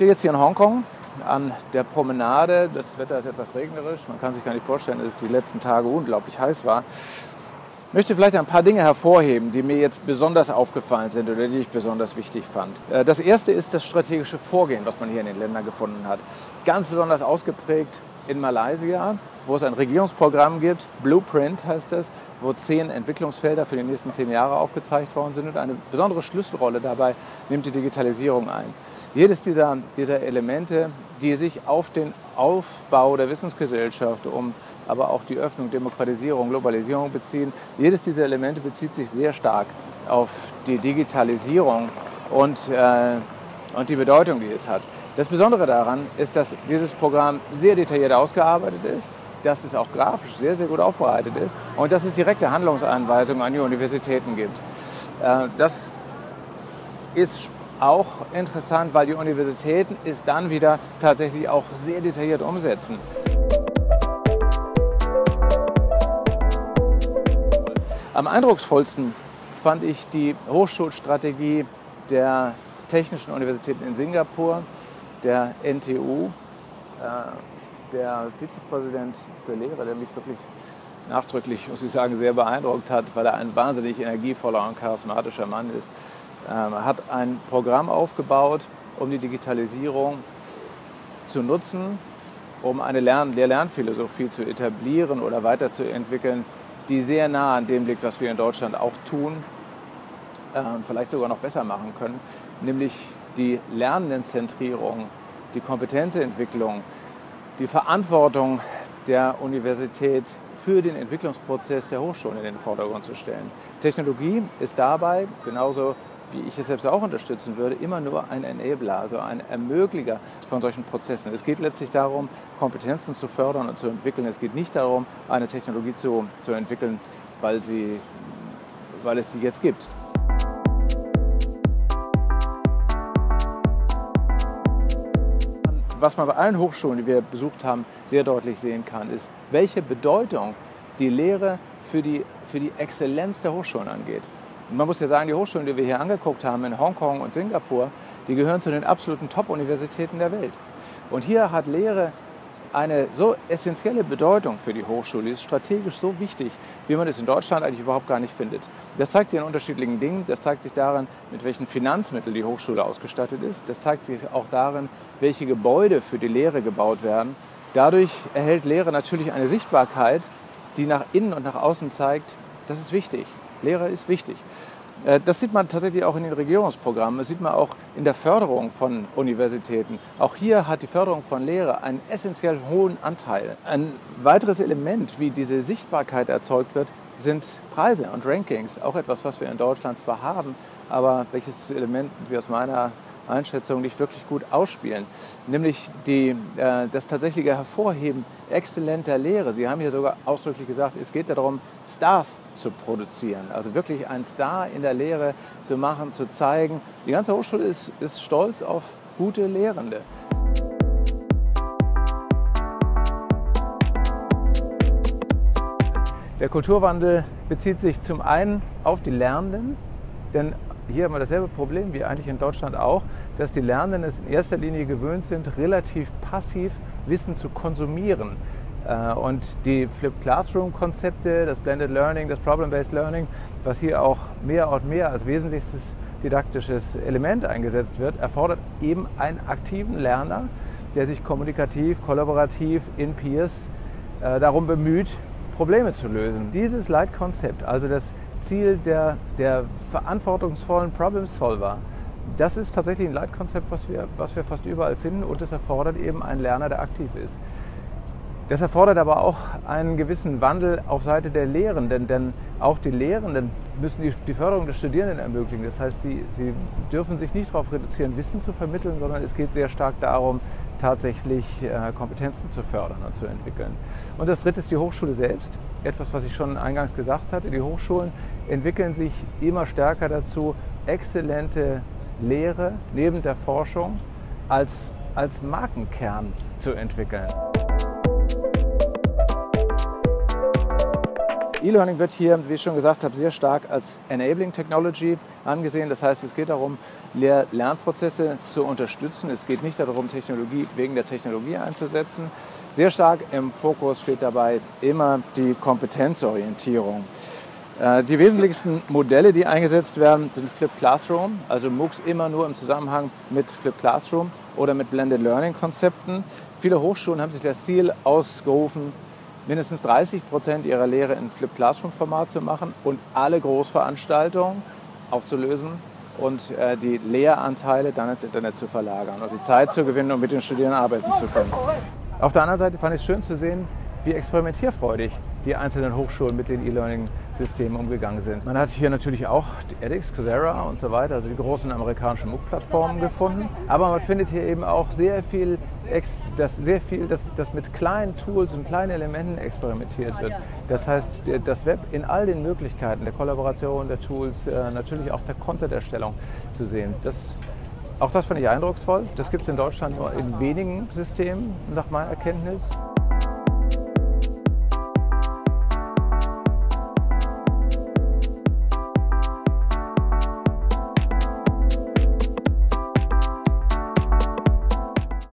Ich stehe jetzt hier in Hongkong an der Promenade. Das Wetter ist etwas regnerisch. Man kann sich gar nicht vorstellen, dass es die letzten Tage unglaublich heiß war. Ich möchte vielleicht ein paar Dinge hervorheben, die mir jetzt besonders aufgefallen sind oder die ich besonders wichtig fand. Äh, das erste ist das strategische Vorgehen, was man hier in den Ländern gefunden hat. Ganz besonders ausgeprägt in Malaysia, wo es ein Regierungsprogramm gibt, Blueprint heißt es, wo zehn Entwicklungsfelder für die nächsten zehn Jahre aufgezeigt worden sind und eine besondere Schlüsselrolle dabei nimmt die Digitalisierung ein. Jedes dieser, dieser Elemente, die sich auf den Aufbau der Wissensgesellschaft, um aber auch die Öffnung, Demokratisierung, Globalisierung beziehen, jedes dieser Elemente bezieht sich sehr stark auf die Digitalisierung und, äh, und die Bedeutung, die es hat. Das Besondere daran ist, dass dieses Programm sehr detailliert ausgearbeitet ist, dass es auch grafisch sehr, sehr gut aufbereitet ist und dass es direkte Handlungsanweisungen an die Universitäten gibt. Äh, das ist auch interessant, weil die Universitäten es dann wieder tatsächlich auch sehr detailliert umsetzen. Am eindrucksvollsten fand ich die Hochschulstrategie der Technischen Universitäten in Singapur, der NTU. Äh, der Vizepräsident für Lehre, der mich wirklich nachdrücklich, muss ich sagen, sehr beeindruckt hat, weil er ein wahnsinnig energievoller und charismatischer Mann ist, hat ein Programm aufgebaut, um die Digitalisierung zu nutzen, um eine Lern der Lernphilosophie zu etablieren oder weiterzuentwickeln, die sehr nah an dem liegt, was wir in Deutschland auch tun äh, und vielleicht sogar noch besser machen können, nämlich die Lernendenzentrierung, die Kompetenzentwicklung, die Verantwortung der Universität für den Entwicklungsprozess der Hochschulen in den Vordergrund zu stellen. Technologie ist dabei, genauso wie ich es selbst auch unterstützen würde, immer nur ein Enabler, also ein Ermöglicher von solchen Prozessen. Es geht letztlich darum, Kompetenzen zu fördern und zu entwickeln. Es geht nicht darum, eine Technologie zu, zu entwickeln, weil, sie, weil es sie jetzt gibt. Was man bei allen Hochschulen, die wir besucht haben, sehr deutlich sehen kann, ist, welche Bedeutung die Lehre für die, für die Exzellenz der Hochschulen angeht. Man muss ja sagen, die Hochschulen, die wir hier angeguckt haben in Hongkong und Singapur, die gehören zu den absoluten Top-Universitäten der Welt. Und hier hat Lehre eine so essentielle Bedeutung für die Hochschule, die ist strategisch so wichtig, wie man es in Deutschland eigentlich überhaupt gar nicht findet. Das zeigt sich in unterschiedlichen Dingen. Das zeigt sich daran, mit welchen Finanzmitteln die Hochschule ausgestattet ist. Das zeigt sich auch darin, welche Gebäude für die Lehre gebaut werden. Dadurch erhält Lehre natürlich eine Sichtbarkeit, die nach innen und nach außen zeigt, das ist wichtig. Lehre ist wichtig. Äh, das sieht man tatsächlich auch in den Regierungsprogrammen, das sieht man auch in der Förderung von Universitäten. Auch hier hat die Förderung von Lehre einen essentiell hohen Anteil. Ein weiteres Element, wie diese Sichtbarkeit erzeugt wird, sind Preise und Rankings. Auch etwas, was wir in Deutschland zwar haben, aber welches Element wir aus meiner Einschätzung nicht wirklich gut ausspielen. Nämlich die, äh, das tatsächliche Hervorheben exzellenter Lehre. Sie haben hier sogar ausdrücklich gesagt, es geht darum, Stars zu produzieren. Also wirklich einen Star in der Lehre zu machen, zu zeigen. Die ganze Hochschule ist, ist stolz auf gute Lehrende. Der Kulturwandel bezieht sich zum einen auf die Lernenden, denn hier haben wir dasselbe Problem wie eigentlich in Deutschland auch, dass die Lernenden es in erster Linie gewöhnt sind, relativ passiv Wissen zu konsumieren. Äh, und die Flipped Classroom-Konzepte, das Blended Learning, das Problem-Based Learning, was hier auch mehr und mehr als wesentlichstes didaktisches Element eingesetzt wird, erfordert eben einen aktiven Lerner, der sich kommunikativ, kollaborativ in Peers äh, darum bemüht, Probleme zu lösen. Dieses Leitkonzept, also das Ziel der, der verantwortungsvollen Problem Solver, das ist tatsächlich ein Leitkonzept, was wir, was wir fast überall finden und es erfordert eben einen Lerner, der aktiv ist. Das erfordert aber auch einen gewissen Wandel auf Seite der Lehrenden, denn auch die Lehrenden müssen die, die Förderung der Studierenden ermöglichen. Das heißt, sie, sie dürfen sich nicht darauf reduzieren, Wissen zu vermitteln, sondern es geht sehr stark darum, tatsächlich äh, Kompetenzen zu fördern und zu entwickeln. Und das dritte ist die Hochschule selbst. Etwas, was ich schon eingangs gesagt hatte. Die Hochschulen entwickeln sich immer stärker dazu, exzellente Lehre neben der Forschung als, als Markenkern zu entwickeln. E-Learning wird hier, wie ich schon gesagt habe, sehr stark als Enabling Technology angesehen. Das heißt, es geht darum, Lehr Lernprozesse zu unterstützen. Es geht nicht darum, Technologie wegen der Technologie einzusetzen. Sehr stark im Fokus steht dabei immer die Kompetenzorientierung. Äh, die wesentlichsten Modelle, die eingesetzt werden, sind Flip Classroom, also MOOCs immer nur im Zusammenhang mit Flip Classroom oder mit Blended Learning Konzepten. Viele Hochschulen haben sich das Ziel ausgerufen, mindestens 30 Prozent ihrer Lehre in Flip Classroom Format zu machen und alle Großveranstaltungen aufzulösen und äh, die Lehranteile dann ins Internet zu verlagern und die Zeit zu gewinnen, um mit den Studierenden arbeiten zu können. Auf der anderen Seite fand ich es schön zu sehen, wie experimentierfreudig die einzelnen Hochschulen mit den E-Learning-Systemen umgegangen sind. Man hat hier natürlich auch edX, Coursera und so weiter, also die großen amerikanischen MOOC-Plattformen gefunden. Aber man findet hier eben auch sehr viel, das, sehr viel das, das mit kleinen Tools und kleinen Elementen experimentiert wird. Das heißt, das Web in all den Möglichkeiten der Kollaboration, der Tools, äh, natürlich auch der Content-Erstellung zu sehen. Das auch das fand ich eindrucksvoll. Das gibt es in Deutschland nur in wenigen Systemen, nach meiner Erkenntnis.